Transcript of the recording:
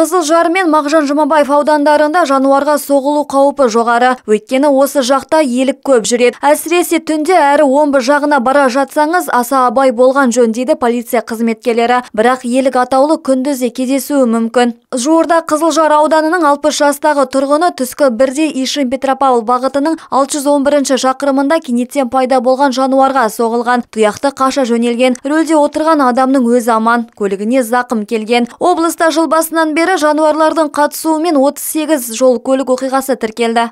Қызылжар мен Мағжан Жұмабаев аудандарында жануарға соғылу қаупі жоғары. Өйткені осы жақта елік көп жүреді. Әсіресе түнде әрі омбы жағына бара жатсаңыз, аса абай болған жөн дейді полиция қызметкерлері. Бірақ елік атаулы күндіз де кездесуі мүмкін. Жуырда Қызылжар ауданының 60 жастағы тұрғыны түскі бірде Ишим Петропавл бағытының 611 шақырымында кенеттен пайда болған жануарға соғылған. Тұяқты қаша жөнелген. Рөлде отырған адамның өзі аман. Көлігіне зақым келген. Облыста жыл басынан бері жануарлардың қатысуымен 38 жол көлік оқиғасы тіркелді.